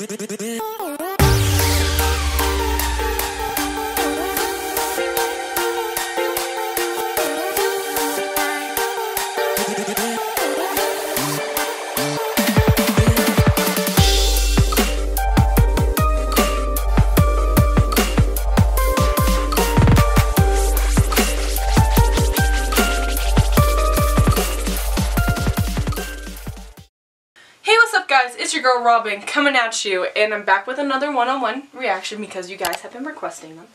Hey, what's up guys? It's your girl Robin coming at you and I'm back with another Wanna One reaction because you guys have been requesting them.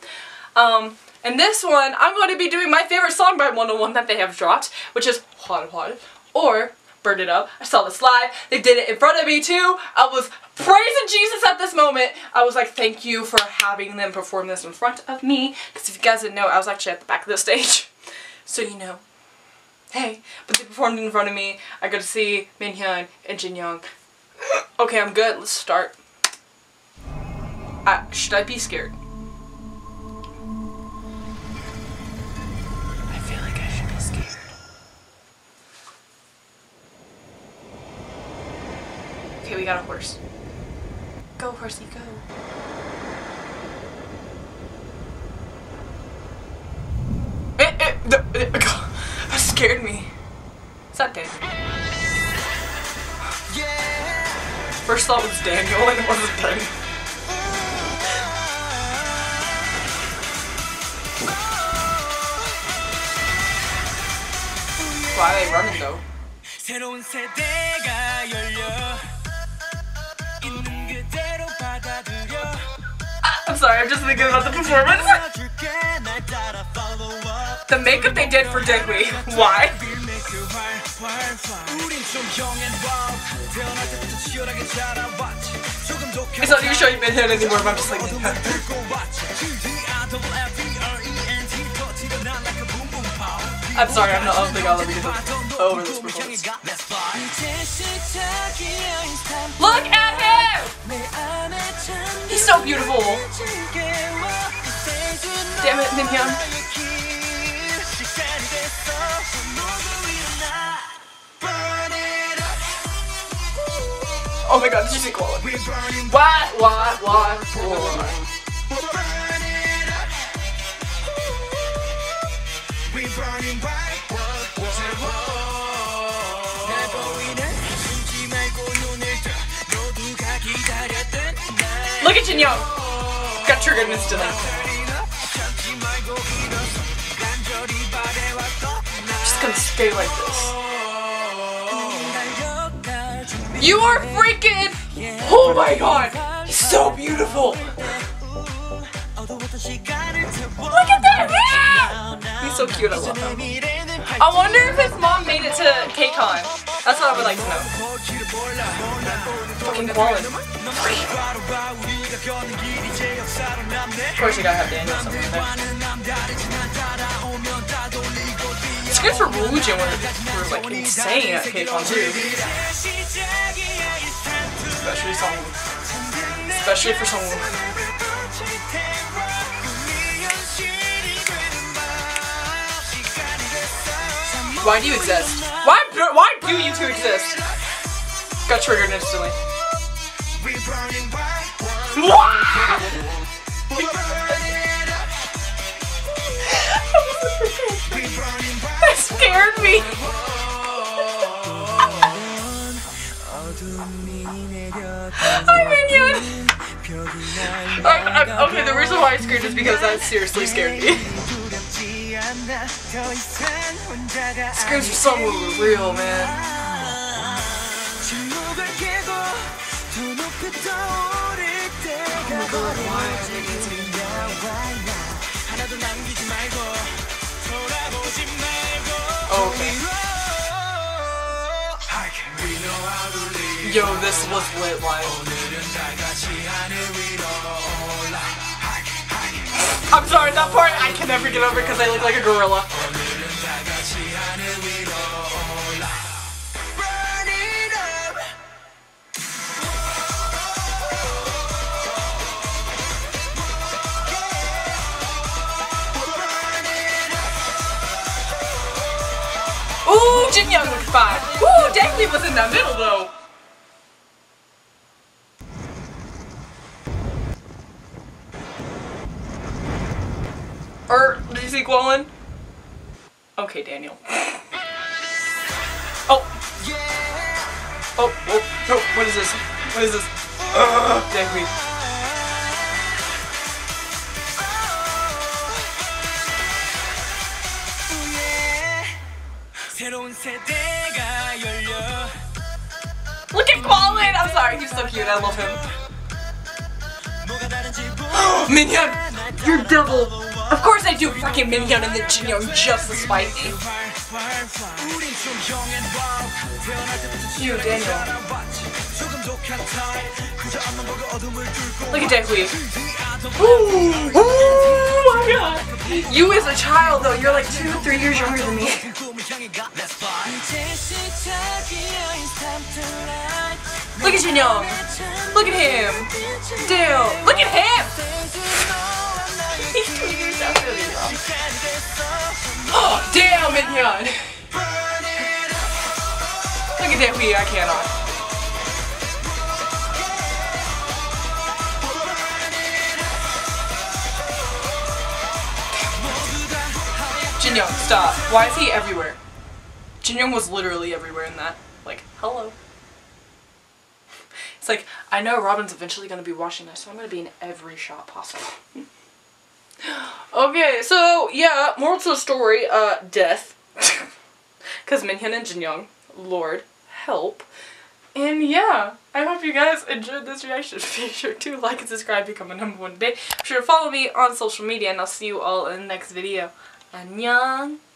Um, and this one, I'm going to be doing my favorite song by Wanna One that they have dropped, which is Hwal Hwal or Burn It Up. I saw this live. They did it in front of me too. I was praising Jesus at this moment. I was like, thank you for having them perform this in front of me. Because if you guys didn't know, I was actually at the back of the stage. So you know hey, but they performed in front of me. I got to see Minhyun and Jin Young. Okay, I'm good. Let's start. Uh, should I be scared? I feel like I should be scared. Okay, we got a horse. Go, horsey, go. Eh, the- eh, That scared me. Is that Daniel? First thought was Daniel and it wasn't Daniel. Why are they running though? 새로운 세대가 열려 있는 그대로 받아들여 I'm sorry, I'm just thinking about the performance. 줄게 날 따라 follow up The makeup they did for Deadly. Why? It's not even showing been Hill anymore, but I'm just like. I'm sorry, I'm not, I don't think I'll ever over this performance. Look at him! He's so beautiful! Damn it, Minhyun. Oh my god, did you see quality? We burning What? What? What? What? burn it up We burning bright 날 보이네 숨지 말고 눈을 떠 모두가 기다렸던 날 Look at Jin Young. Got triggered instantly. 참지 말고 일어서 간절히 바래왔던 Just gonna stay like this. You are freaking. Oh my god. He's so beautiful. Look at that hair! He's so cute, I love him. I wonder if his mom made it to KCON. That's what I would like to know. Fucking quality. Of course you gotta have Daniel somewhere there. It's good for Woojin was like insane at KCON too. Especially someone. Especially for someone. Why do you exist? Why, why do you two exist? Got triggered instantly. That scared me. I'm, I'm, okay, the reason why I screamed is because that seriously scared me. Screams for someone real, man. Oh, okay. Yo, this was lit live. I'm sorry, that part I can never get over because I look like a gorilla. Ooh, Jin Young looked fine. Ooh, Daehwi was in the middle though. Kuanlin? Okay, Daniel. Oh. oh! Oh, oh, what is this? What is this? Ugh, me! Look at Kuanlin! I'm sorry, he's so cute, I love him. Minion! You're double! Of course I do freaking Minhyun in the Jinyoung just to spite me. You, Daniel. Look at Daehwi. Ooh! Ooh my god! You as a child though, you're like two, three years younger than me. Look at Jinyoung! Look at him! Dale! Look at him! Oh, damn, Minion! Look at that Daehwi, I cannot. Jinyoung, stop. Why is he everywhere? Jinyoung was literally everywhere in that. Like, hello. It's like, I know Robin's eventually going to be watching this, so I'm going to be in every shot possible. okay, so, yeah, moral to the story, uh, death. Because Minhyun and Jinyoung, Lord, help. And yeah, I hope you guys enjoyed this reaction. Be sure to like and subscribe, become a number one today. Be sure to follow me on social media, and I'll see you all in the next video. 안녕.